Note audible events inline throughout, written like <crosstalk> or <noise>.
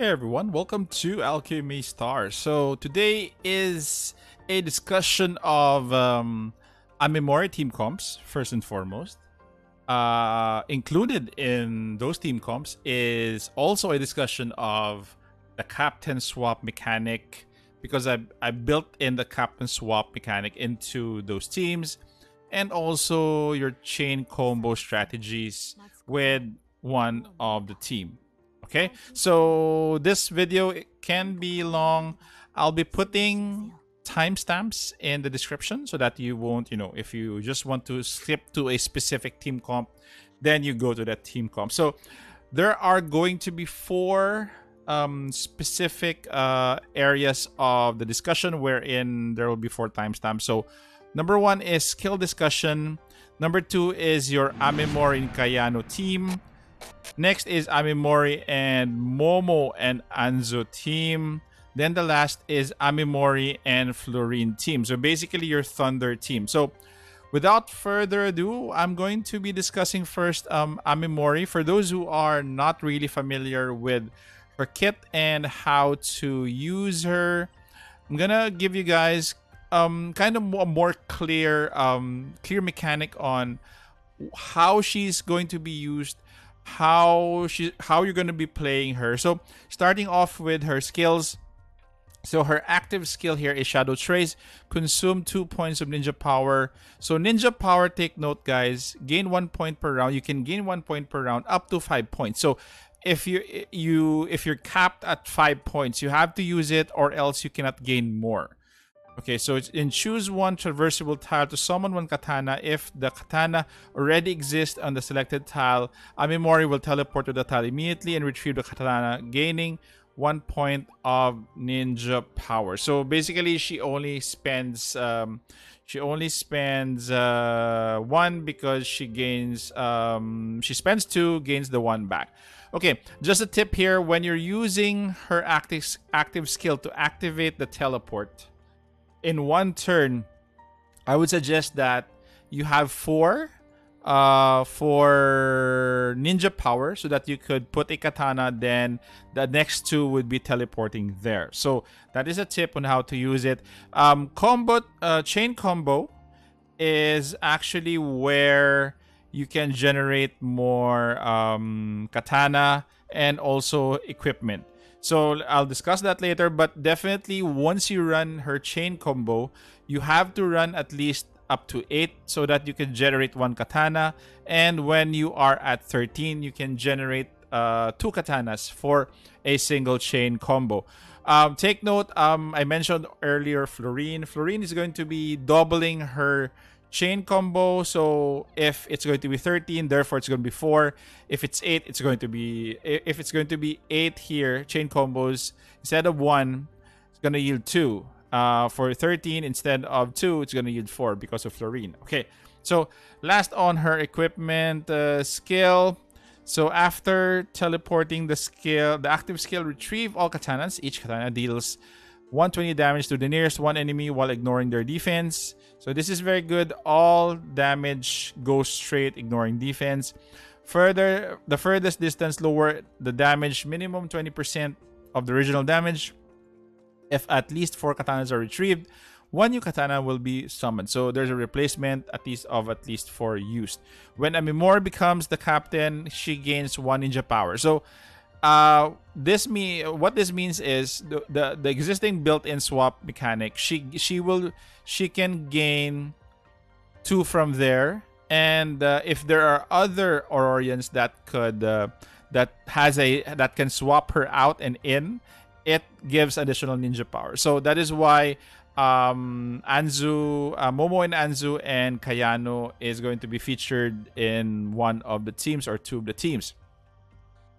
Hey everyone, welcome to Alchemy Stars. So today is a discussion of um, Amemori team comps, first and foremost. Uh, included in those team comps is also a discussion of the captain swap mechanic because I, I built in the captain swap mechanic into those teams and also your chain combo strategies with one of the team. Okay, so this video can be long. I'll be putting timestamps in the description so that you won't, you know, if you just want to skip to a specific team comp, then you go to that team comp. So there are going to be four um, specific uh, areas of the discussion wherein there will be four timestamps. So number one is skill discussion. Number two is your Amemori and Kayano team. Next is Amemori and Momo and Anzu team. Then the last is Amemori and Florine team. So basically your Thunder team. So without further ado, I'm going to be discussing first um, Amemori. For those who are not really familiar with her kit and how to use her, I'm gonna give you guys um, kind of a more clear um, clear mechanic on how she's going to be used how she how you're going to be playing her so starting off with her skills so her active skill here is Shadow Trace. Consume two points of Ninja Power. So Ninja Power, take note, guys. Gain one point per round. You can gain one point per round, up to five points. So if you you if you're capped at five points, you have to use it, or else you cannot gain more. Okay, so it's in choose one traversable tile to summon one katana. If the katana already exists on the selected tile, Amemori will teleport to the tile immediately and retrieve the katana, gaining one point of ninja power. So basically, she only spends um, she only spends uh, one because she gains um, she spends two, gains the one back. Okay, just a tip here: when you're using her active active skill to activate the teleport in one turn, I would suggest that you have four uh for ninja power so that you could put a katana then the next two would be teleporting there. So that is a tip on how to use it. Um combo uh, chain combo is actually where you can generate more um katana and also equipment so I'll discuss that later, but definitely once you run her chain combo, you have to run at least up to 8 so that you can generate one katana. And when you are at 13, you can generate uh, two katanas for a single chain combo. Um, take note, um, I mentioned earlier Florine. Florine is going to be doubling her chain combo. So if it's going to be 13, therefore it's going to be 4. If it's 8, it's going to be if it's going to be 8 here, chain combos instead of 1, it's going to yield 2. Uh, for 13 instead of 2, it's going to yield 4 because of Florine. Okay. So last on her equipment uh, skill. So after teleporting the skill, the active skill retrieve all katanas. Each katana deals 120 damage to the nearest one enemy while ignoring their defense. So this is very good. All damage goes straight, ignoring defense. Further, the furthest distance lower the damage, minimum 20% of the original damage. If at least 4 katanas are retrieved, one new katana will be summoned. So there's a replacement at least of at least 4 used. When Amemori becomes the captain, she gains 1 ninja power. So uh this me what this means is the, the the existing built-in swap mechanic she she will she can gain two from there. And uh, if there are other Aurorians that could uh, that has a that can swap her out and in it gives additional ninja power. So that is why um Anzu uh, Momo and Anzu and Kayano is going to be featured in one of the teams or two of the teams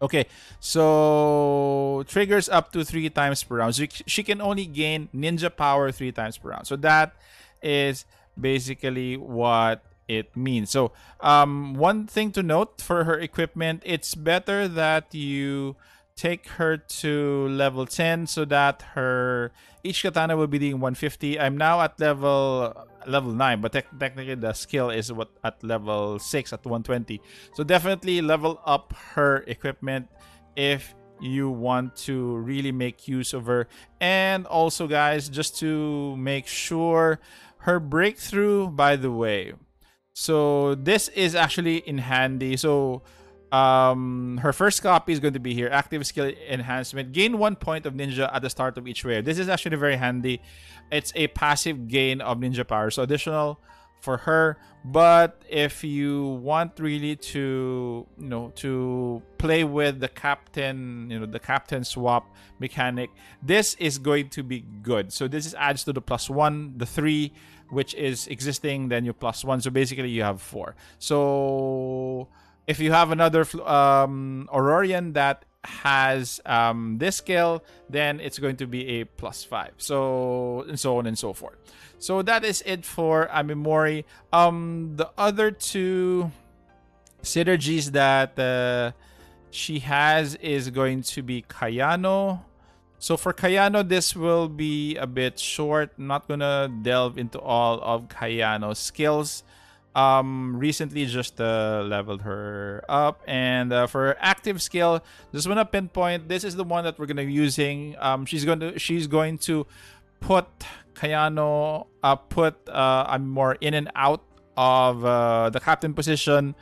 Okay, so triggers up to three times per round. So she can only gain ninja power three times per round. So that is basically what it means. So um, one thing to note for her equipment, it's better that you take her to level 10 so that her each katana will be doing 150 i'm now at level level 9 but te- technically the skill is what at level 6 at 120 so definitely level up her equipment if you want to really make use of her. And also, guys, just to make sure her breakthrough, by the way. So this is actually in handy. So um, her first copy is going to be here. Active skill enhancement. Gain one point of ninja at the start of each wave. This is actually very handy. It's a passive gain of ninja power. So additional for her. But if you want really to, you know, to play with the captain, you know, the captain swap mechanic, this is going to be good. So this is adds to the plus one, the three, which is existing, then you plus one. So basically you have four. So if you have another um, Aurorian that has um, this skill, then it's going to be a plus five. So and so on and so forth. So that is it for Amemori. Um, the other two synergies that uh, she has is going to be Kayano. So for Kayano, this will be a bit short. I'm not gonna delve into all of Kayano's skills um recently just uh, leveled her up. And uh, for active skill just want to pinpoint. This is the one that we're going to be using. Um she's going to she's going to put Kayano uh put uh I'm more in and out of uh, the captain position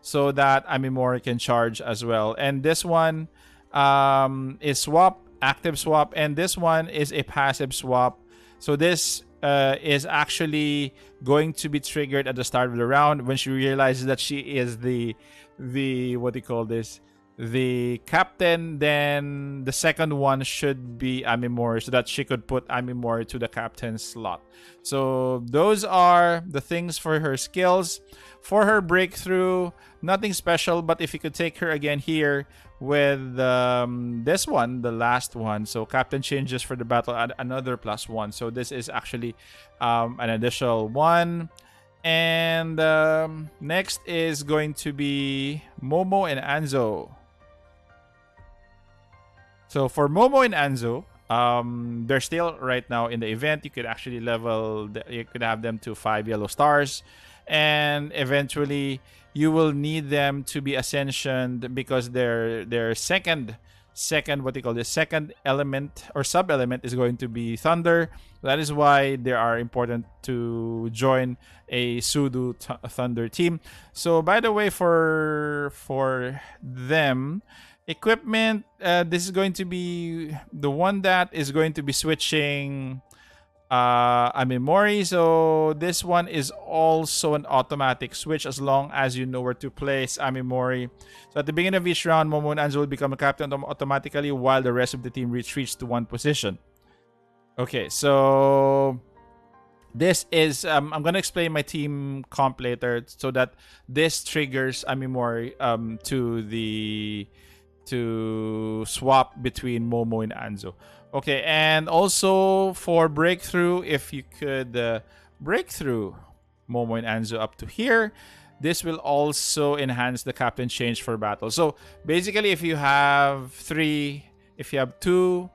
so that Amemori can charge as well. And this one um is swap active swap. And this one is a passive swap. So this uh, is actually going to be triggered at the start of the round when she realizes that she is the the what do you call this the captain then the second one should be Amemori so that she could put Amemori to the captain slot so those are the things for her skills for her breakthrough nothing special but if you could take her again here with um, this one, the last one. So captain changes for the battle another plus one. So this is actually um, an additional one. And um, next is going to be Momo and Anzu. So for Momo and Anzu, um, they're still right now in the event. You could actually level, you could have them to five yellow stars, and eventually you will need them to be ascensioned because their their second second what they call the second element or sub element is going to be thunder. That is why they are important to join a sudo t- thunder team. So by the way for for them equipment uh, this is going to be the one that is going to be switching uh, Amemori. So this one is also an automatic switch as long as you know where to place Amemori. So at the beginning of each round, Momo and Anzu will become a captain automatically while the rest of the team retreats to one position. Okay, so this is um, I'm gonna explain my team comp later so that this triggers Amemori um, to the to swap between Momo and Anzu. Okay, and also for breakthrough, if you could uh, break through Momo and Anzu up to here, this will also enhance the captain change for battle. So basically, if you have three, if you have two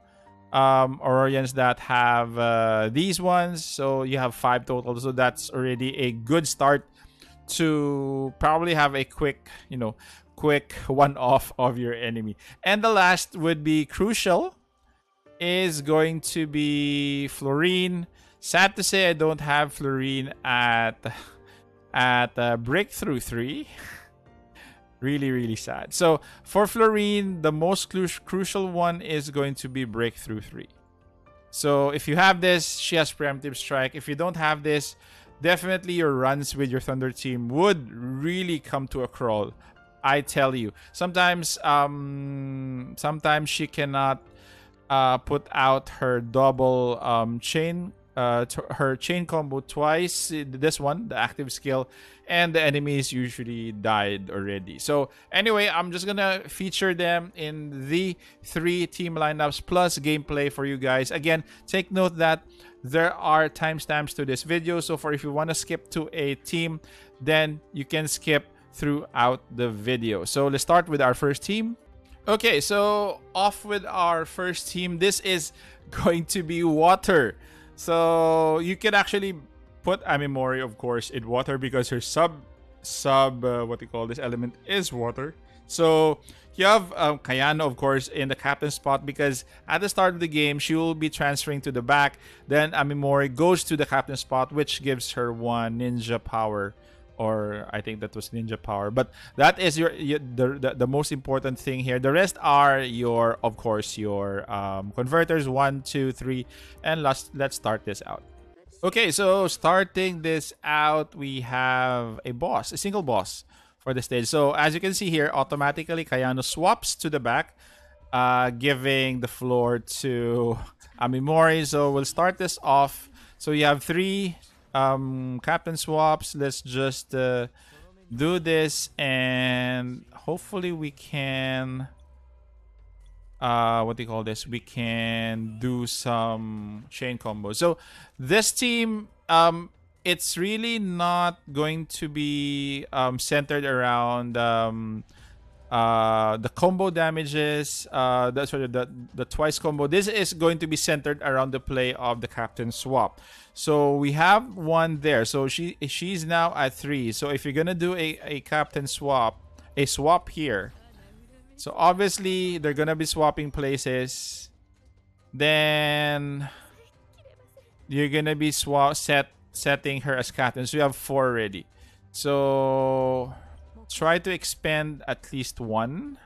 um, Aurorians that have uh, these ones, so you have five total. So that's already a good start to probably have a quick, you know, quick one off of your enemy. And the last would be crucial is going to be Florine. Sad to say I don't have Florine at at uh, Breakthrough 3. <laughs> really, really sad. So for Florine, the most cru- crucial one is going to be Breakthrough 3. So if you have this, she has Preemptive Strike. If you don't have this, definitely your runs with your Thunder team would really come to a crawl. I tell you. Sometimes um sometimes she cannot uh put out her double um chain uh her chain combo twice this one the active skill and the enemies usually died already so anyway i'm just gonna feature them in the three team lineups plus gameplay for you guys again take note that there are timestamps to this video so for if you want to skip to a team then you can skip throughout the video. So let's start with our first team. Okay, so off with our first team. This is <laughs> going to be water. So you can actually put Amemori, of course, in water because her sub sub uh, what you call this element is water. So you have um, Kayano, of course, in the captain spot because at the start of the game, she will be transferring to the back. Then Amemori goes to the captain spot, which gives her one ninja power. Or I think that was ninja power, but that is your, your the, the, the most important thing here. The rest are your, of course, your um, converters one, two, three, and let's let's start this out. Okay, so starting this out, we have a boss, a single boss for the stage. So as you can see here, automatically Kayano swaps to the back, uh, giving the floor to Amemori. So we'll start this off. So you have three um, captain swaps. Let's just uh, do this and hopefully we can uh what do you call this we can do some chain combos so this team um it's really not going to be um, centered around um, uh, the combo damages. Uh, that's sort of the the twice combo. This is going to be centered around the play of the captain swap. So we have one there. So she she's now at three. So if you're gonna do a, a captain swap, a swap here. So obviously they're gonna be swapping places. Then you're gonna be swap set setting her as captain. So you have four already. So try to expand at least one.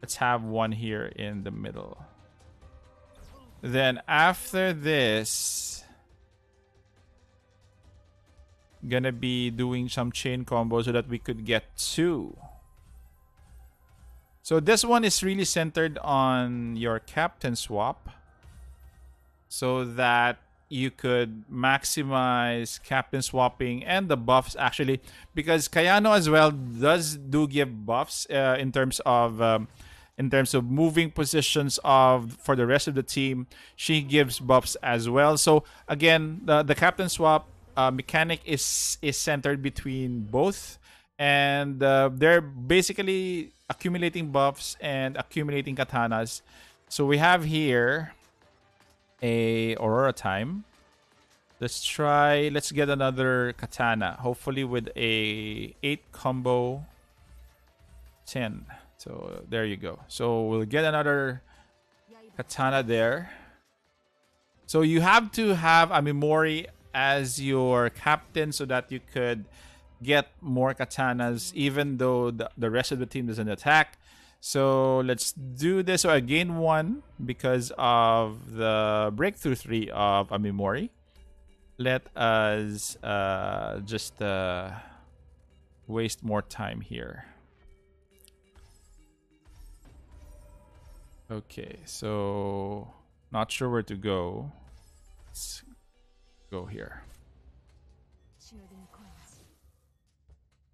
Let's have one here in the middle. Then after this, gonna be doing some chain combo so that we could get two. So this one is really centered on your captain swap. So that you could maximize captain swapping and the buffs actually because Kayano as well does do give buffs uh, in terms of um, in terms of moving positions of for the rest of the team she gives buffs as well so again the, the captain swap uh, mechanic is is centered between both and uh, they're basically accumulating buffs and accumulating katanas so we have here a Aurora time. Let's try, let's get another katana. Hopefully with a 8 combo 10. So there you go. So we'll get another katana there. So you have to have Amemori as your captain so that you could get more katanas even though the, the rest of the team doesn't attack. So let's do this. So I gain one because of the breakthrough three of Amemori. Let us uh, just uh, waste more time here. Okay, so not sure where to go. Let's go here.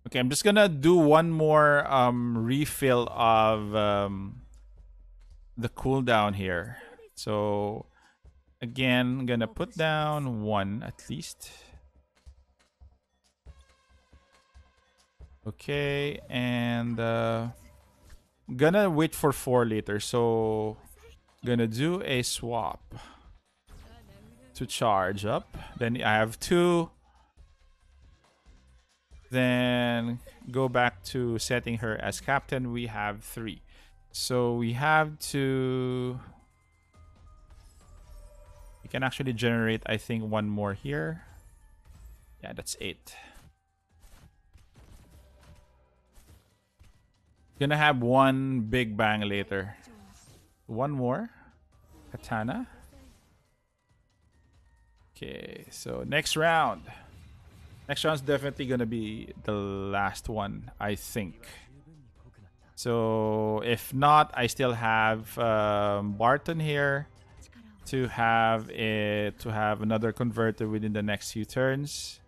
Okay, I'm just gonna do one more um, refill of um, the cooldown here. So again, I'm gonna put down one at least. Okay, and uh, gonna wait for four later. So gonna do a swap to charge up. Then I have two then go back to setting her as captain. We have three. So we have to... We can actually generate, I think, one more here. Yeah, that's eight. Gonna have one big bang later. One more. Katana. Okay, so next round. Next round's definitely gonna be the last one, I think. So if not, I still have um, Barton here to have it to have another converter within the next few turns.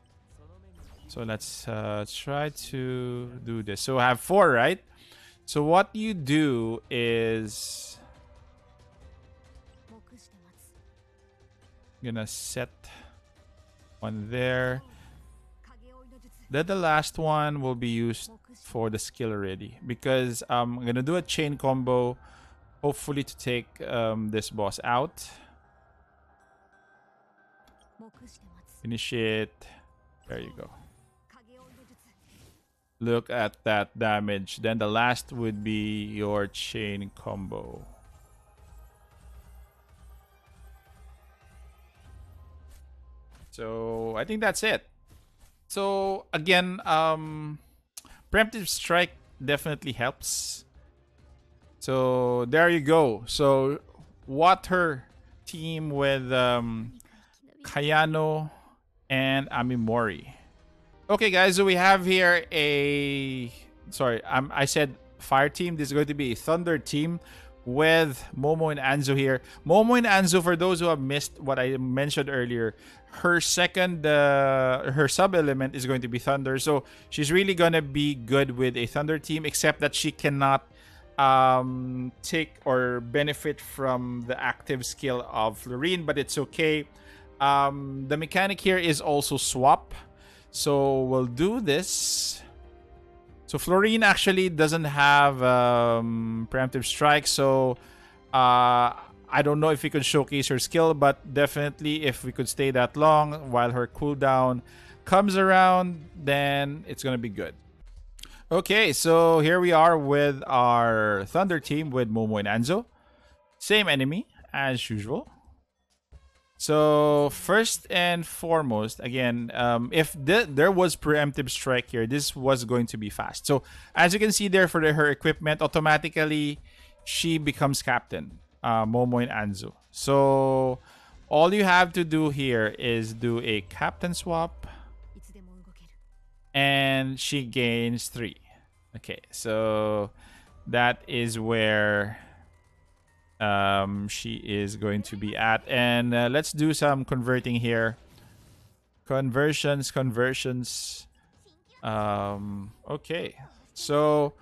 So let's uh, try to do this. So I have four, right? So what you do is gonna set one there. Then the last one will be used for the skill already because um, I'm gonna do a chain combo, hopefully to take um, this boss out. Finish it. There you go. Look at that damage. Then the last would be your chain combo. So I think that's it. So again, um, preemptive strike definitely helps. So there you go. So water team with um, Kayano and Amemori. Okay, guys, so we have here a sorry, um, I said fire team. This is going to be a thunder team with Momo and Anzu here. Momo and Anzu, for those who have missed what I mentioned earlier, her second, uh, her sub element is going to be Thunder. So she's really going to be good with a Thunder team, except that she cannot um, take or benefit from the active skill of Florine, but it's okay. Um, the mechanic here is also swap. So we'll do this. So Florine actually doesn't have um, preemptive strike, so uh, I don't know if we could showcase her skill, but definitely if we could stay that long while her cooldown comes around, then it's gonna be good. Okay, so here we are with our Thunder team with Momo and Anzu. Same enemy as usual. So first and foremost, again, um, if th there was preemptive strike here, this was going to be fast. So as you can see there for the, her equipment, automatically she becomes captain, uh, Momo and Anzu. So all you have to do here is do a captain swap, and she gains three. Okay, so that is where um, she is going to be at. And uh, let's do some converting here. Conversions, conversions. Um, okay, so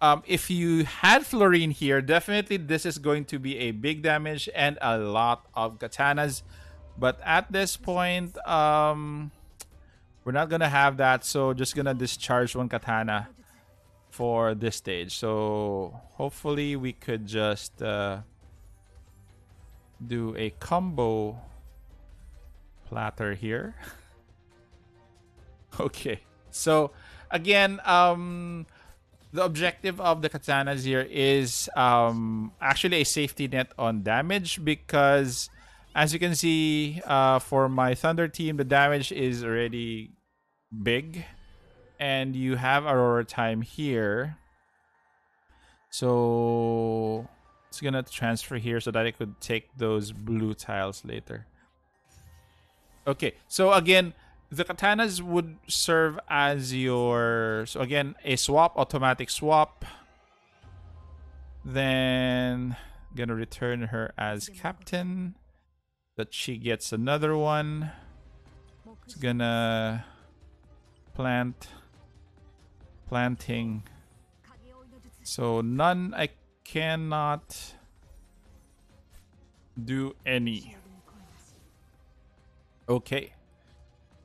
um, if you had Florine here, definitely this is going to be a big damage and a lot of katanas. But at this point, um, we're not gonna have that, so just gonna discharge one katana for this stage. So hopefully we could just uh, do a combo platter here. <laughs> okay. So again, um, the objective of the katanas here is um, actually a safety net on damage because as you can see uh, for my thunder team the damage is already big and you have Aurora time here. So it's gonna transfer here so that I could take those blue tiles later. Okay, so again, the katanas would serve as your so again a swap, automatic swap. Then gonna return her as captain. That she gets another one. It's gonna plant planting. So none, I cannot do any. Okay.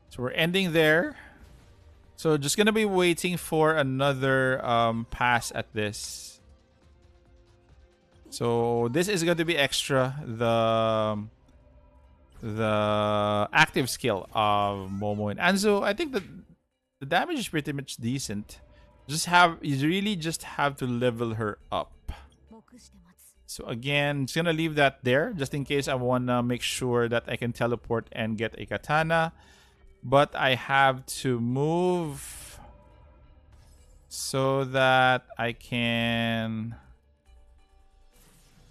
So we're ending there. So just gonna be waiting for another um, pass at this. So this is going to be extra. The the active skill of Momo and Anzu. I think the the damage is pretty much decent. Just have you really just have to level her up. So again, just gonna leave that there just in case I wanna make sure that I can teleport and get a katana. But I have to move so that I can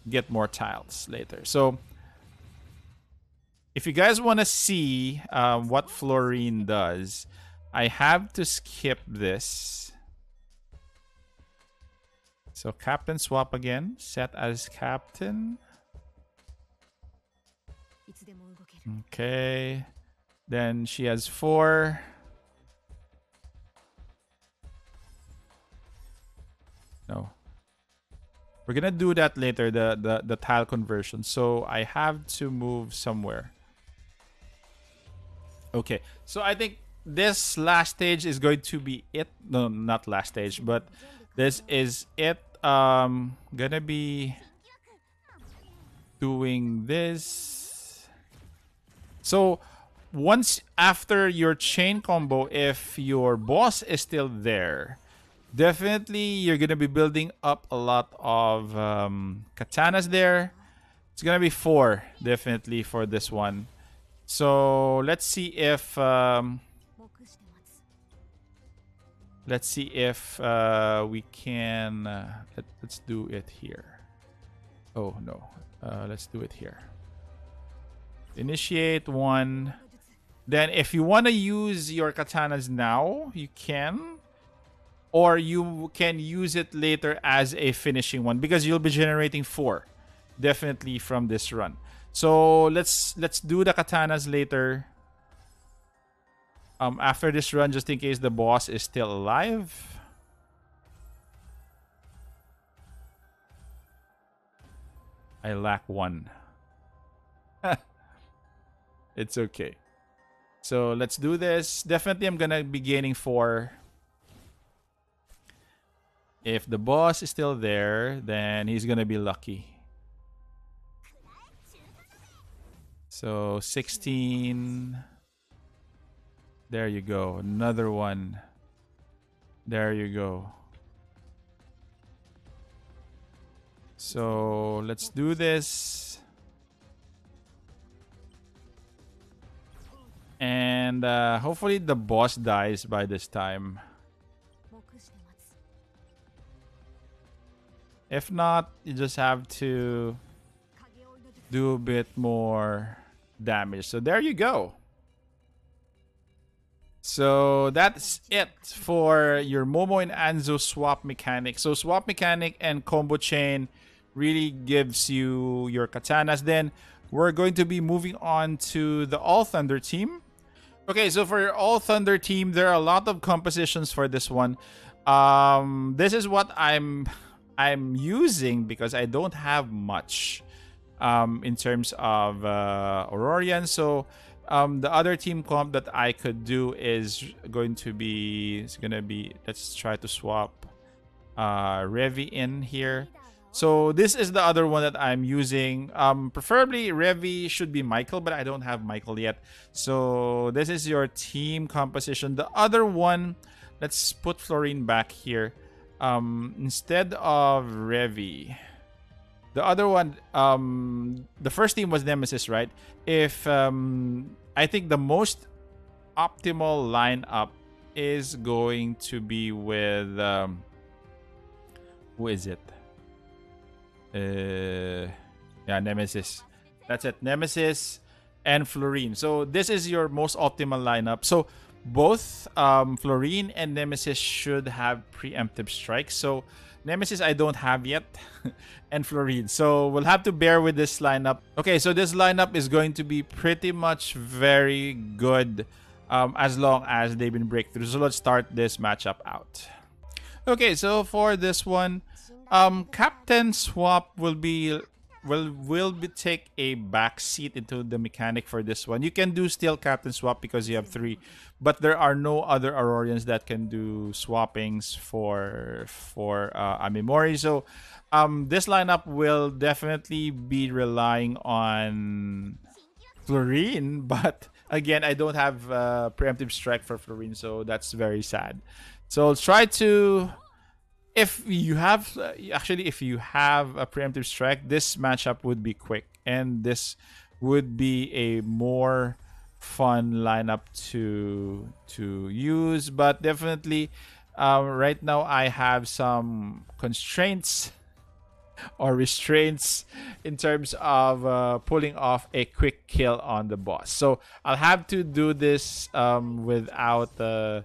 get more tiles later. So if you guys want to see uh, what Florine does, I have to skip this so captain swap again. Set as captain. Okay. Then she has four. No. We're gonna do that later, the, the, the tile conversion. So I have to move somewhere. Okay. So I think this last stage is going to be it. No, not last stage, but this is it um gonna be doing this so once after your chain combo, if your boss is still there, definitely you're gonna be building up a lot of um, katanas there. It's gonna be four definitely for this one. So let's see if um, let's see if uh, we can. Uh, let, us do it here. Oh no, uh, let's do it here. Initiate one. Then if you want to use your katanas now, you can. Or you can use it later as a finishing one because you'll be generating four. Definitely from this run. So let's let's do the katanas later. Um, after this run, just in case the boss is still alive. I lack one. <laughs> it's okay. So let's do this. Definitely I'm gonna be gaining four. If the boss is still there, then he's gonna be lucky. So 16. There you go. Another one. There you go. So let's do this. And uh, hopefully the boss dies by this time. If not, you just have to do a bit more damage. So there you go. So that's it for your Momo and Anzu swap mechanic. So swap mechanic and combo chain really gives you your katanas. Then we're going to be moving on to the All Thunder team. Okay, so for your All Thunder team, there are a lot of compositions for this one. Um, this is what I'm I'm using because I don't have much um, in terms of uh, Aurorian. So um, the other team comp that I could do is going to be it's gonna be let's try to swap uh, Revi in here. So this is the other one that I'm using. Um, preferably Revi should be Michael, but I don't have Michael yet. So this is your team composition. The other one, let's put Florine back here. Um, instead of Revi, the other one, um, the first team was Nemesis, right? If um, I think the most optimal lineup is going to be with um, who is it? Uh, yeah, Nemesis. That's it. Nemesis and Florine. So this is your most optimal lineup. So both um, Florine and Nemesis should have preemptive strikes. So Nemesis I don't have yet, <laughs> and Florine. So we'll have to bear with this lineup. Okay, so this lineup is going to be pretty much very good um, as long as they've been breakthrough. So let's start this matchup out. Okay, so for this one, um, Captain Swap will be will will be take a back seat into the mechanic for this one. You can do still captain swap because you have three, but there are no other Aurorians that can do swappings for for uh, Amemori. So um, this lineup will definitely be relying on Florine, <laughs> but again, I don't have uh, preemptive strike for Florine, so that's very sad. So I'll try to if you have actually if you have a preemptive strike this matchup would be quick and this would be a more fun lineup to to use. But definitely um, right now i have some constraints <laughs> or restraints in terms of uh, pulling off a quick kill on the boss. So i'll have to do this um, without the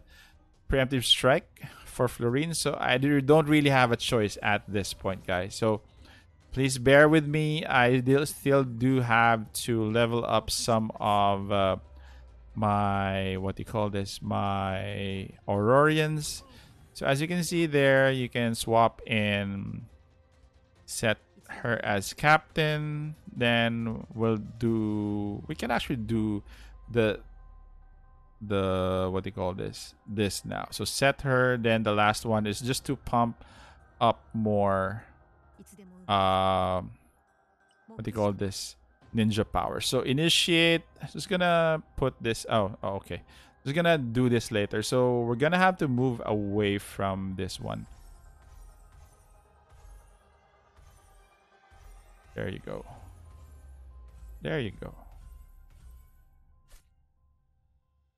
preemptive strike for Florine. So I don't really have a choice at this point, guys. So please bear with me. I still do have to level up some of uh, my, what do you call this, my Aurorians. So as you can see there, you can swap in, set her as captain. Then we'll do, we can actually do the the what do you call this this now so set her then the last one is just to pump up more um what do you call this ninja power. So initiate. Just gonna put this. Oh, oh, okay. Just gonna do this later. So we're gonna have to move away from this one. There you go. There you go.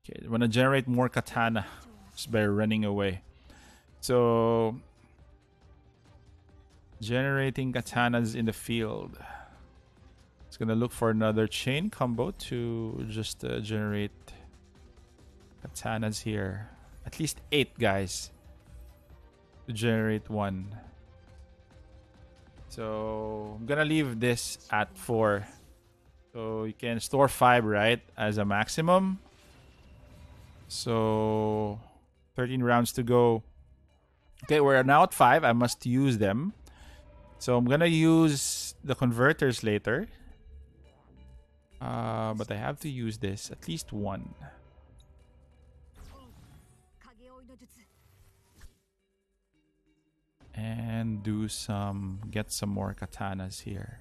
Okay, I want to generate more katana just by running away. So generating katanas in the field. It's gonna look for another chain combo to just uh, generate katanas here. At least eight guys to generate one. So I'm gonna leave this at four. So you can store five, right, as a maximum. So 13 rounds to go. Okay, we're now at five. I must use them. So I'm gonna use the converters later. Uh, but I have to use this, at least one. And do some, get some more katanas here.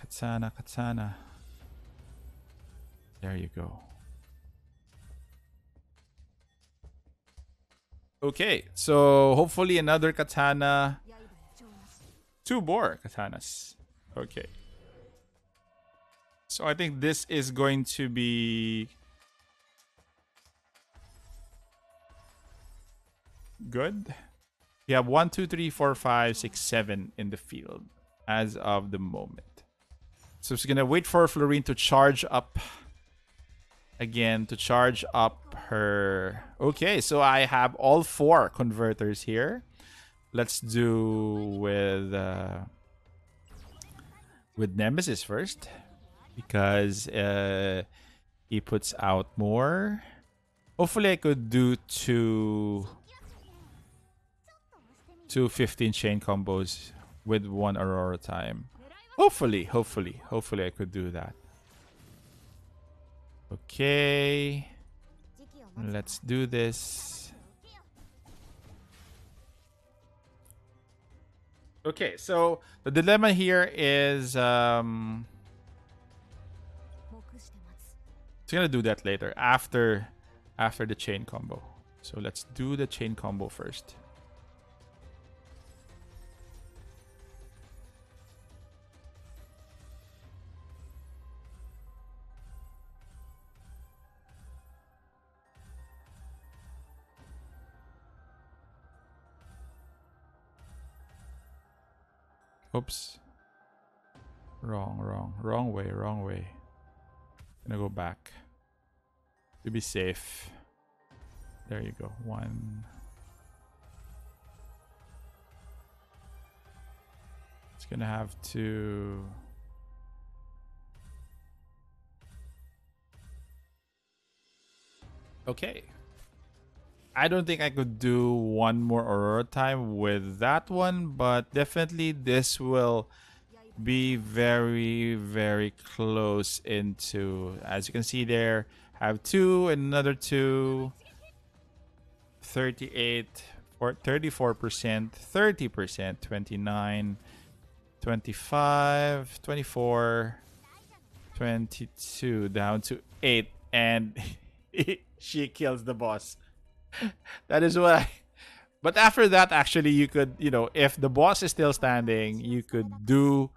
Katana, katana. There you go. Okay, so hopefully another katana. Two more katanas. Okay. So I think this is going to be good. We have one, two, three, four, five, six, seven in the field as of the moment. So it's gonna wait for Florine to charge up again to charge up her. Okay, so I have all four converters here. Let's do with uh, with Nemesis first because uh, he puts out more. Hopefully, I could do two, two 15 chain combos with one Aurora time. Hopefully, hopefully, hopefully, I could do that. Okay. Let's do this. Okay, so the dilemma here is um It's gonna do that later after after the chain combo. So let's do the chain combo first. Oops. Wrong, wrong, wrong way, wrong way. Gonna go back. To be safe. There you go. One. It's gonna have to. Okay. I don't think I could do one more Aurora time with that one, but definitely this will be very, very close into, as you can see there, have two, another two, 38, 34%, 30%, 29, 25, 24, 22, down to 8, and <laughs> she kills the boss. <laughs> that is why. But after that, actually, you could, you know, if the boss is still standing, you could do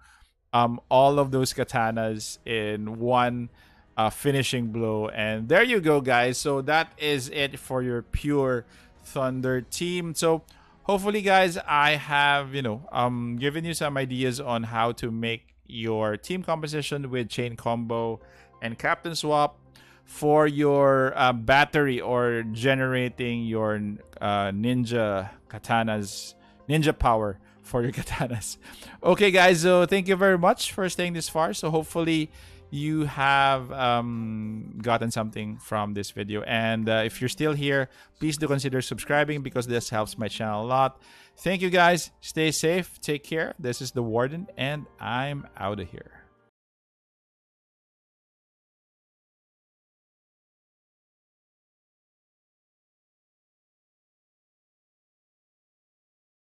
um, all of those katanas in one uh, finishing blow. And there you go, guys. So that is it for your pure Thunder team. So hopefully, guys, I have you know um given you some ideas on how to make your team composition with chain combo and captain swap for your uh, battery or generating your uh, ninja katanas ninja power for your <laughs> katanas. Okay, guys, so thank you very much for staying this far. So hopefully you have um, gotten something from this video. And uh, if you're still here, please do consider subscribing because this helps my channel a lot. Thank you, guys. Stay safe. Take care. This is the Warden, and I'm out of here.